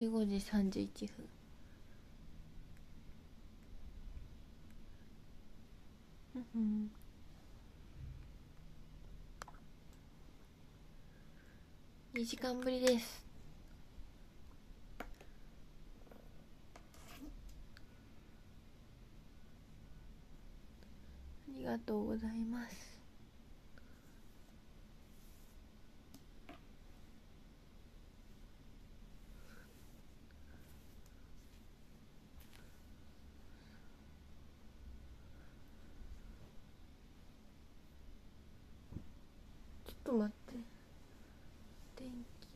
15時31分うん2時間ぶりです。ありがとうございますちょっと待って電気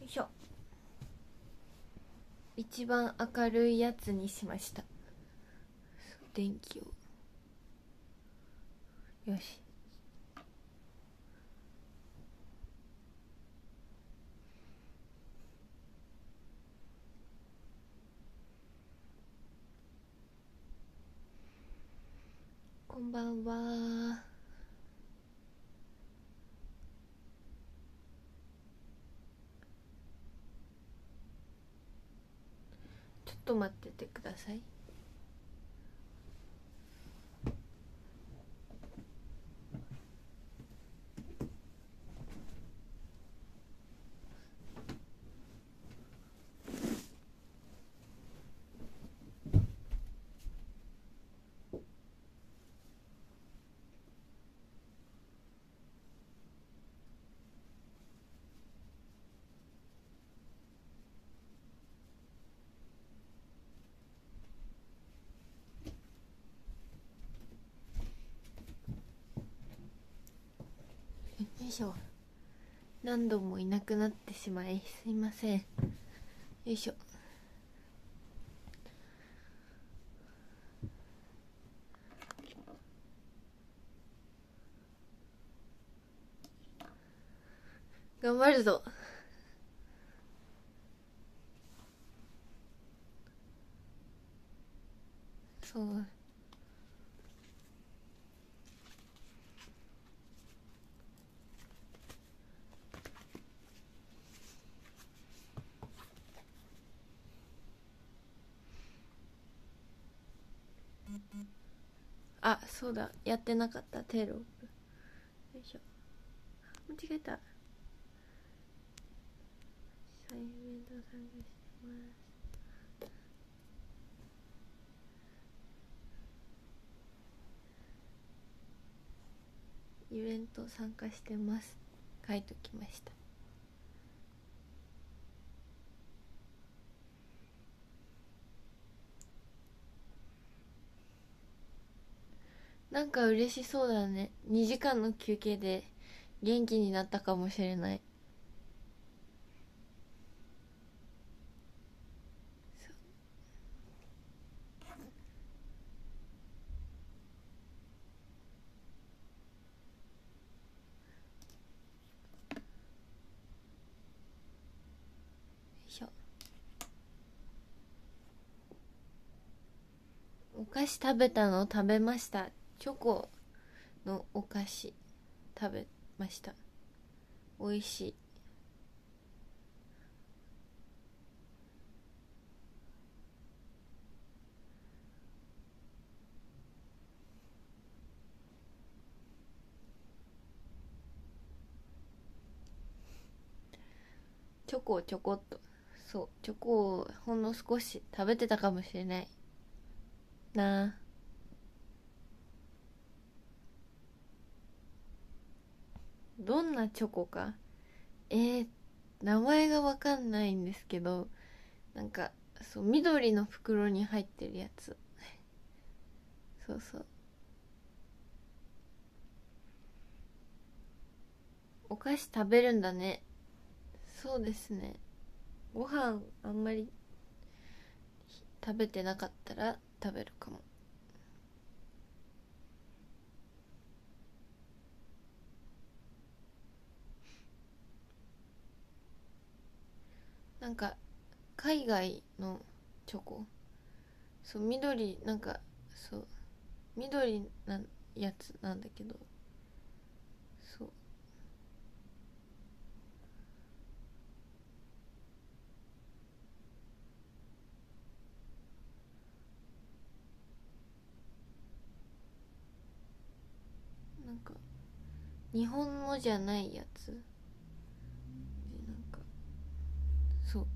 よいしょ一番明るいやつにしました。電気をよし。こんばんはちょっと待っててくださいよいしょ何度もいなくなってしまいすいません。よいしょ。頑張るぞ。そう。あそうだ。やってなかった。テロ。ップよいしょ。間違えた。サイメント参加してます。イベント参加してます。書いときました。なんか嬉しそうだね。2時間の休憩で元気になったかもしれない。お菓子食べたの？食べました。チョコのお菓子食べました。美味しい。チョコをちょこっと。そう。チョコをほんの少し食べてたかもしれない。なあ。どんなチョコか。えー、名前がわかんないんですけどなんかそう緑の袋に入ってるやつ。そうそう。お菓子食べるんだね。そうですね。ご飯あんまり食べてなかったら食べるかも。なんか海外のチョコ？そう緑なんかそう緑なやつなんだけどそう。なんか日本のじゃないやつでなんかそう。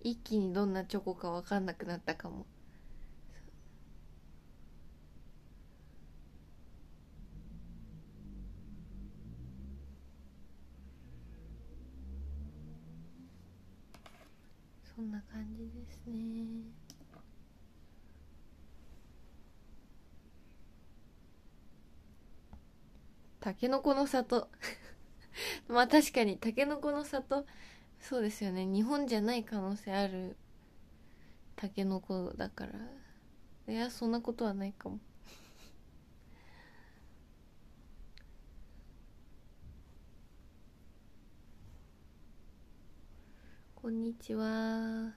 一気にどんなチョコか分かんなくなったかも。そんな感じですね。たけのこの里。まあ確かにたけのこの里。そうですよね。日本じゃない可能性ある。たけのこだから。いやそんなことはないかも。こんにちは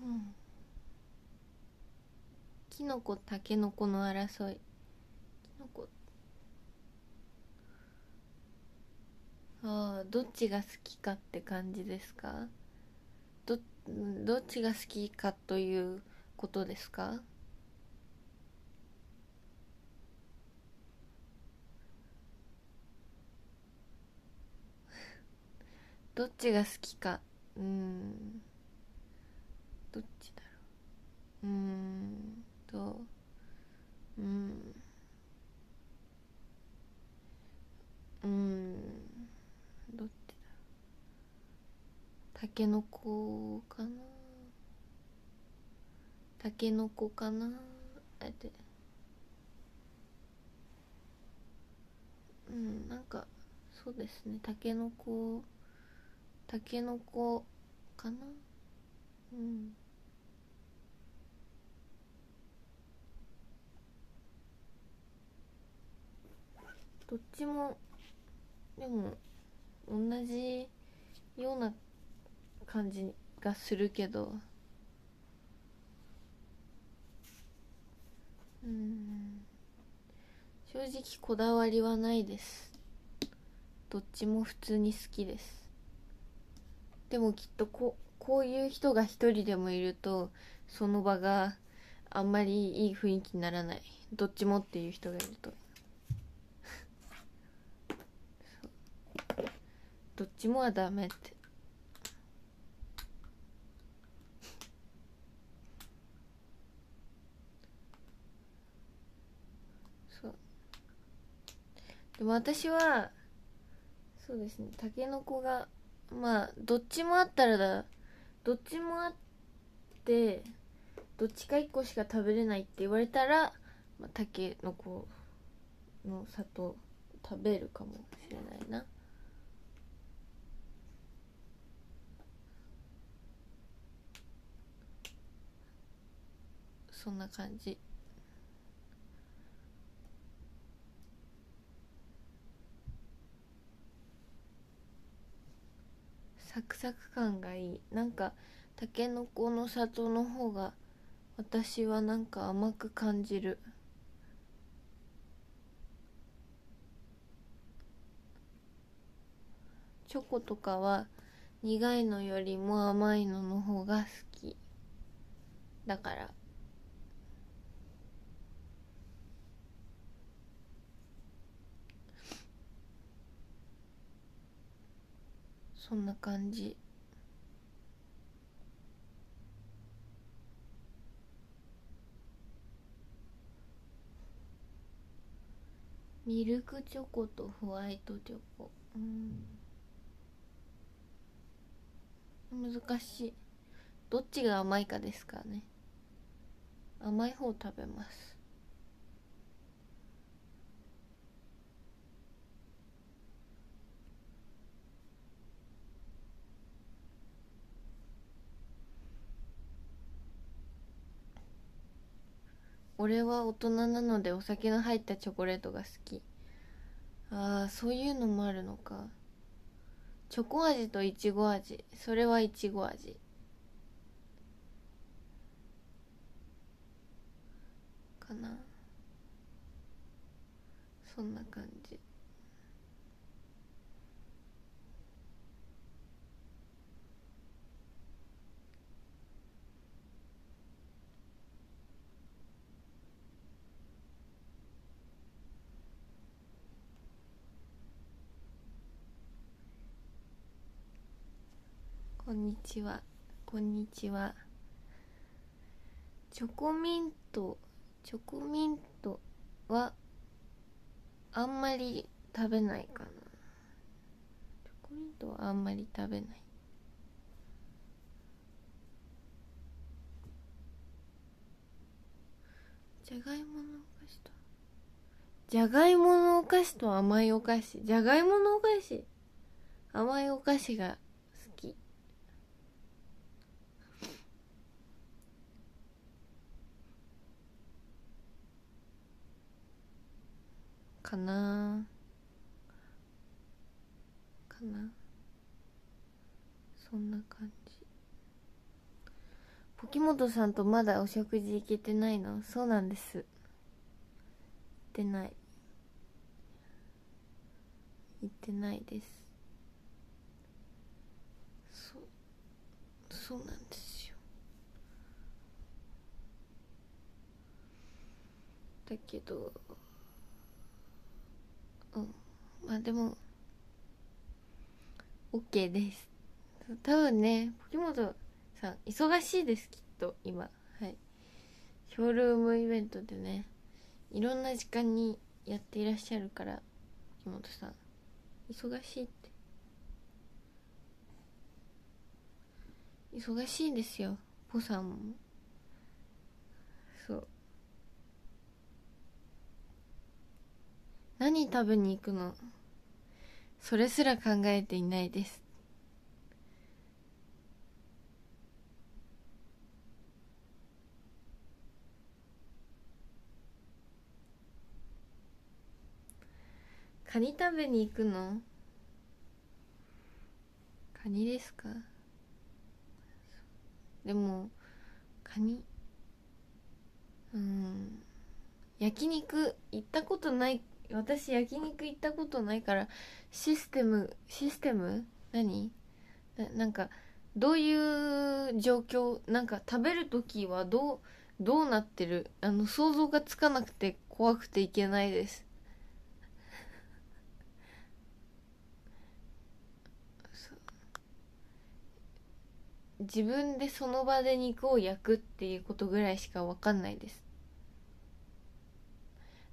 うんきのこたけのこの争い。きのこああどっちが好きかって感じですか？どどっちが好きかということですか？どっちが好きか？うん。どっちだろう？うん。とうん。うん。どっちだ？たけのこかな？たけのこかな？あえて。うんなんかそうですね。たけのこたけのこかな？うん。どっちもでも同じような感じがするけど。うん。正直こだわりはないです。どっちも普通に好きです。でもきっとここういう人が一人でもいるとその場があんまりいい雰囲気にならない。どっちもっていう人がいるとそうどっちもはダメって。そう。でも私はそうですね。たけのこがまあどっちもあったらだ。どっちもあってどっちか1個しか食べれないって言われたら、まあ、たけのこの里食べるかもしれないな。そんな感じ。サクサク感がいい。なんかたけのこの里の方が私はなんか甘く感じる。チョコとかは苦いのよりも甘いのの方が好き。だから。そんな感じ。ミルクチョコとホワイトチョコ。うん。難しい。どっちが甘いかですかね。甘い方食べます。俺は大人なのでお酒の入ったチョコレートが好き。ああそういうのもあるのか。チョコ味といちご味。それはいちご味。かな。そんな感じ。こんにちは。こんにちは。チョコミントチョコミントはあんまり食べないかな。チョコミントはあんまり食べない。じゃがいものお菓子とじゃがいものお菓子と甘いお菓子。じゃがいものお菓子。甘いお菓子がかな。かな。そんな感じ。ポキモトさんとまだお食事行けてないの？そうなんです。行ってない。行ってないです。そうそうなんですよ。だけどうん。まあでも OK です。多分ねポキモトさん忙しいですきっと今。はい。ショールームイベントでねいろんな時間にやっていらっしゃるからポキモトさん忙しいって。忙しいんですよポさんも。そう。何食べに行くの？それすら考えていないです。カニ食べに行くの？カニですか？でもカニ？うん。焼肉行ったことない私焼肉行ったことないからシステムシステム？何？ななんかどういう状況？なんか食べる時はどうどうなってる？あの想像がつかなくて怖くていけないです。自分でその場で肉を焼くっていうことぐらいしか分かんないです。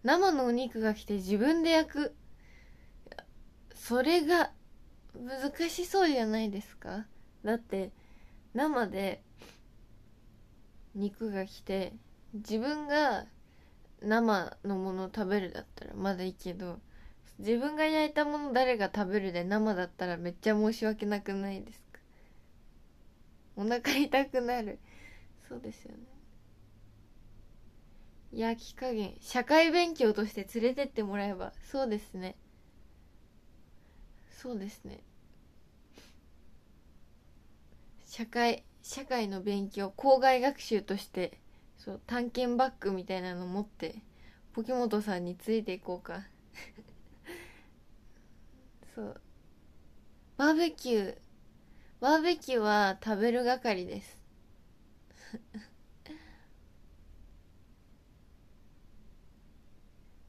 生のお肉が来て自分で焼く。それが難しそうじゃないですか。だって生で肉が来て自分が生のものを食べるだったらまだいいけど自分が焼いたもの誰が食べるで生だったらめっちゃ申し訳なくないですか。お腹痛くなる。そうですよね。焼き加減社会勉強として連れてってもらえばそうですね。そうですね。社会社会の勉強校外学習としてそう探検バッグみたいなの持ってポキモトさんについていこうか。そう。バーベキュー。バーベキューは食べる係です。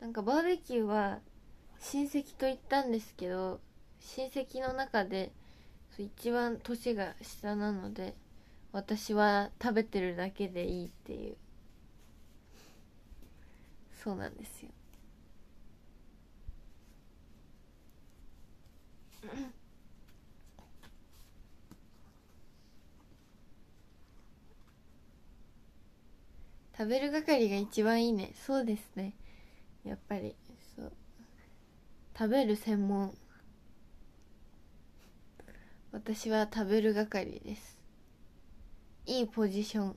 なんかバーベキューは親戚と行ったんですけど親戚の中で一番年が下なので私は食べてるだけでいいっていう。そうなんですよ。食べる係が一番いいね。そうですね。やっぱりそう。食べる専門。私は食べる係です。いいポジション。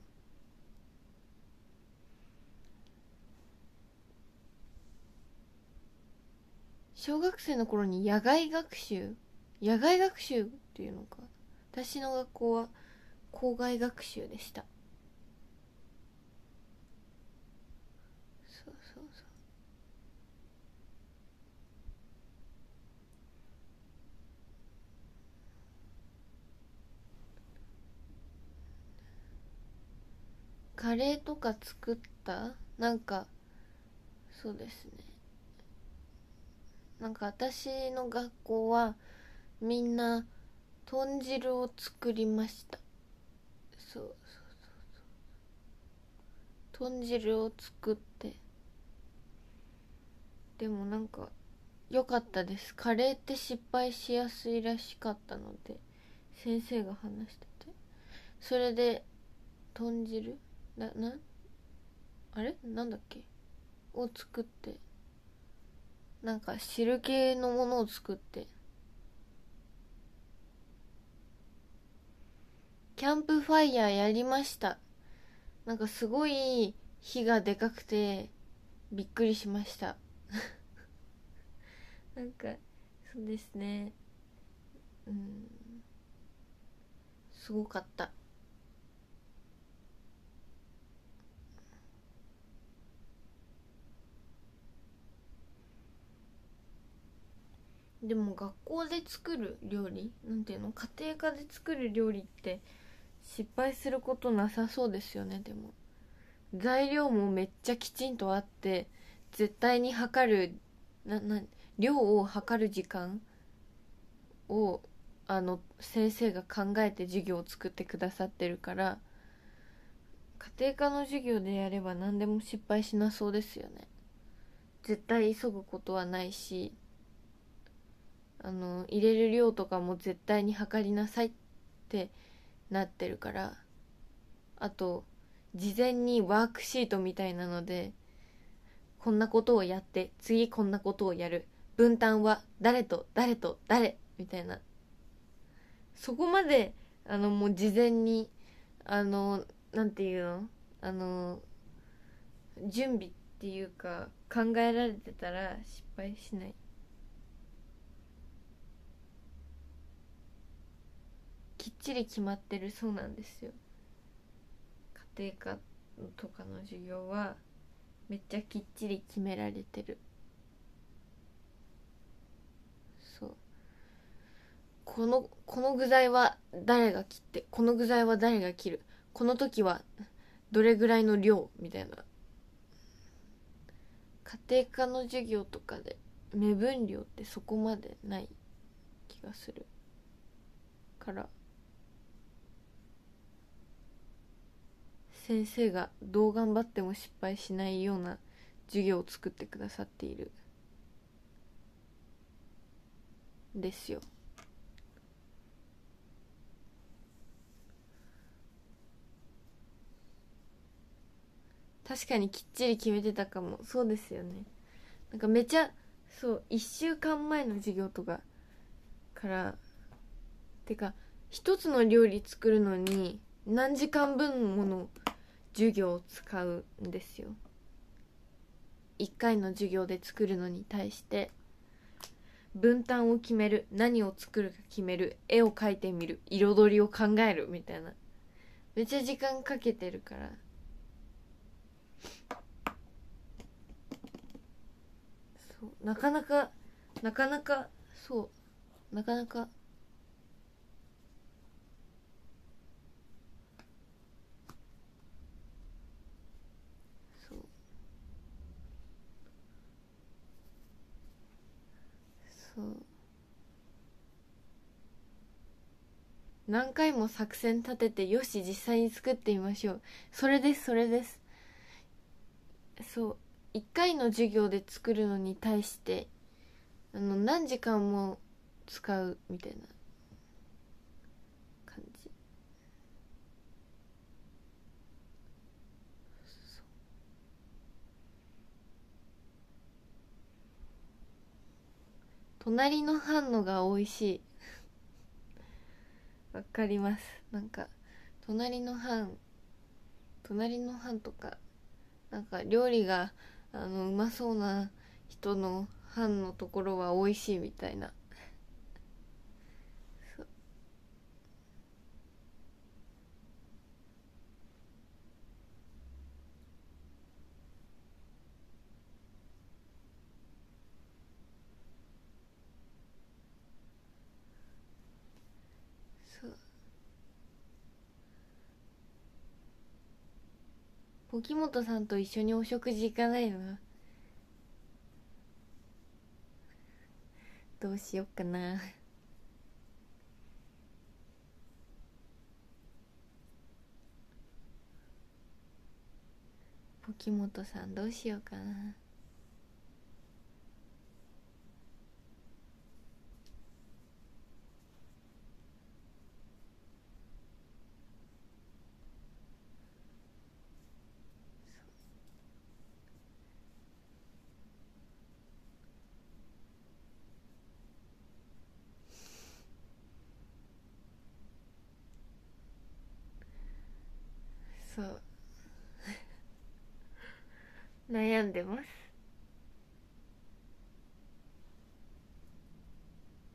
小学生の頃に野外学習？野外学習っていうのか。私の学校は校外学習でしたそうそうそうカレーとか作った？なんかそうですね。なんか私の学校はみんな豚汁を作りました。そうそうそうそう。豚汁を作って。でもなんか良かったです。カレーって失敗しやすいらしかったので先生が話してて。それで豚汁？ななあれ？なんだっけ？を作って。なんか汁系のものを作って。キャンプファイヤーやりました。なんかすごい火がでかくてびっくりしました。なんかそうですね。うん。すごかった。でも学校で作る料理なんていうの？家庭科で作る料理って失敗することなさそうですよねでも。材料もめっちゃきちんとあって絶対に測るなな量を測る時間をあの先生が考えて授業を作ってくださってるから家庭科の授業でやれば何でも失敗しなそうですよね。絶対急ぐことはないしあの入れる量とかも絶対に測りなさいってなってるからあと事前にワークシートみたいなのでこんなことをやって次こんなことをやる。分担は誰と誰と誰みたいな。そこまであのもう事前にあのなんていうの？あの準備っていうか考えられてたら失敗しない。きっちり決まってるそうなんですよ。家庭科とかの授業はめっちゃきっちり決められてる。そう。このこの具材は誰が切ってこの具材は誰が切る。この時はどれぐらいの量みたいな。家庭科の授業とかで目分量ってそこまでない気がする。から先生がどう頑張っても失敗しないような授業を作ってくださっている。ですよ。確かにきっちり決めてたかも。そうですよね。なんかめちゃそう1週間前の授業とかからてか一つの料理作るのに何時間分もの授業を使うんですよ。1回の授業で作るのに対して分担を決める何を作るか決める絵を描いてみる彩りを考えるみたいな。めっちゃ時間かけてるから。そうなかなかなかなかそうなかなかそう何回も作戦立ててよし実際に作ってみましょう。それですそれです。そう。1回の授業で作るのに対してあの何時間も使うみたいな感じ隣の班のが美味しい。わかります。なんか隣の班隣の班とかなんか料理があのうまそうな人の班のところは美味しいみたいなそうそう。ポキモトさんと一緒にお食事行かないの？どうしよっかな。ポキモトさんどうしようかなそう悩んでます。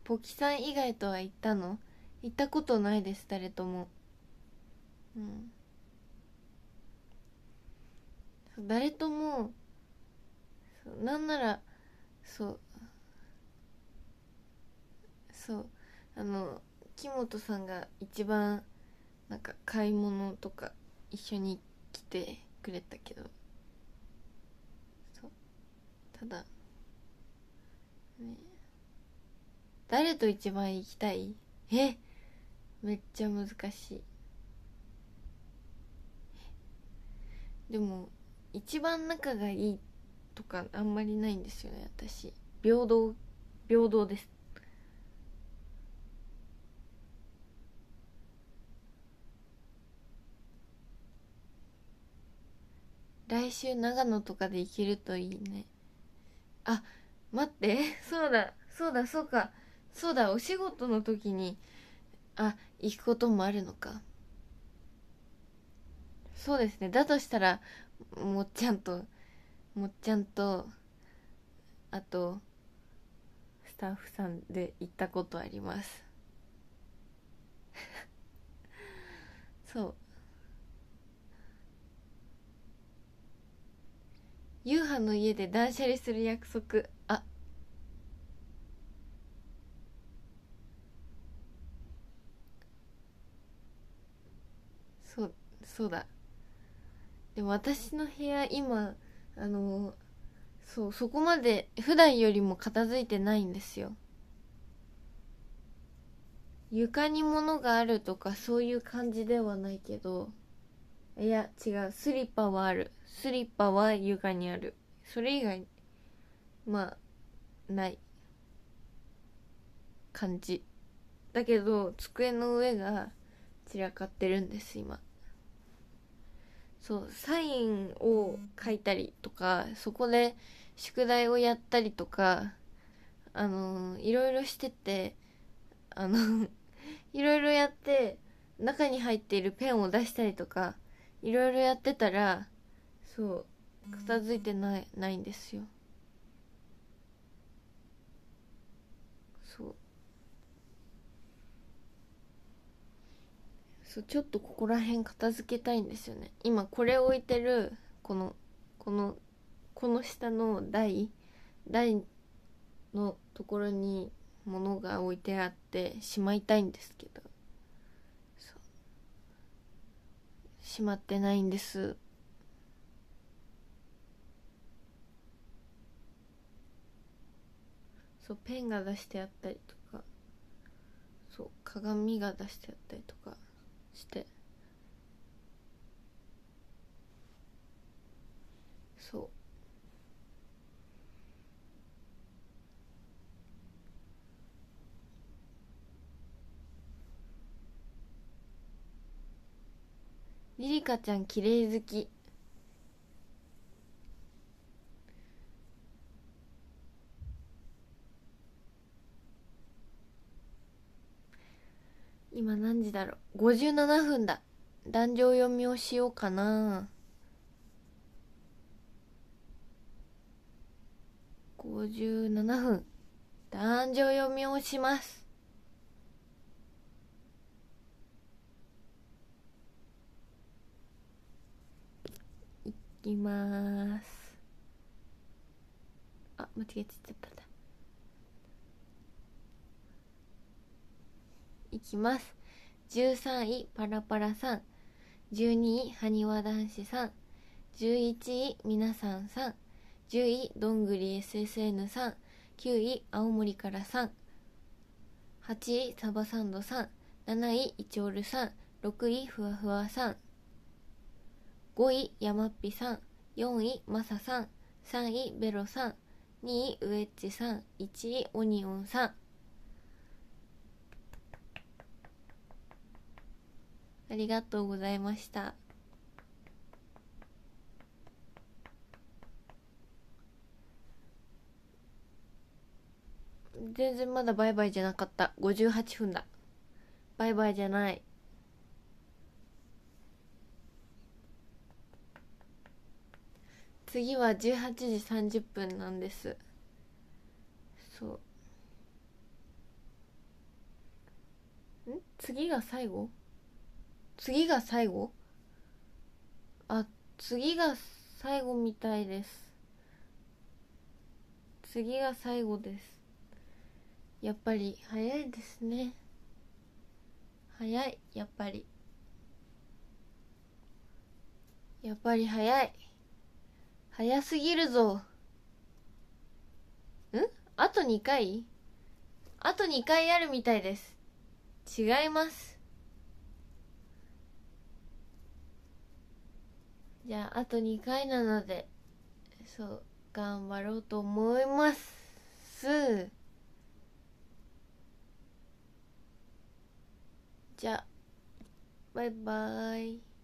ポキさん以外とは行ったの？行ったことないです誰とも。うん。誰ともなんならそうそうあの木本さんが一番なんか買い物とか一緒に来てくれたけど。ただ。ね。誰と一番行きたい？え？めっちゃ難しい。でも一番仲がいいとかあんまりないんですよね私。平等平等です。来週長野とかで行けるといいね。あ待って。そうだ。そうだそうか。そうだ。お仕事の時にあ行くこともあるのか。そうですね。だとしたらもっちゃんともっちゃんとあとスタッフさんで行ったことあります。そう。夕飯の家で断捨離する約束。あ。そうそうだ。でも私の部屋今あのそうそこまで普段よりも片付いてないんですよ。床に物があるとかそういう感じではないけど。いや違う。スリッパはある。スリッパは床にある。それ以外まあない。感じ。だけど机の上が散らかってるんです今。そうサインを書いたりとかそこで宿題をやったりとかあのいろいろしててあの いろいろやって中に入っているペンを出したりとかいろいろやってたらそう片付いてないないんですよ。そう。そうちょっとここら辺片付けたいんですよね。今これ置いてるこのこのこの下の台台のところに物が置いてあってしまいたいんですけど。しまってないんです。そうペンが出してあったりとかそう鏡が出してあったりとかして。そう。リリカちゃん綺麗好き。今何時だろう？57分だ。壇上読みをしようかな。57分。壇上読みをします。いきます。あ間違えちゃったんだいきます。13位パラパラさん。12位はにわ男子さん。11位みなさんさん。10位どんぐり SSN さん。9位青森からさん。8位サバサンドさん。7位イチョールさん。6位ふわふわさん。5位やまっぴさん。4位まささん。3位ベロさん。2位ウエッジさん。1位オニオンさん。ありがとうございました。全然まだバイバイじゃなかった。58分だ。バイバイじゃない。次は18時30分なんです。そうう。ん？次が最後？次が最後？あ次が最後みたいです。次が最後です。やっぱり早いですね。早いやっぱり。やっぱり早い。早すぎるぞ。ん？あと2回？あと2回あるみたいです。違います。じゃああと2回なのでそう頑張ろうと思います。じゃあバイバイ。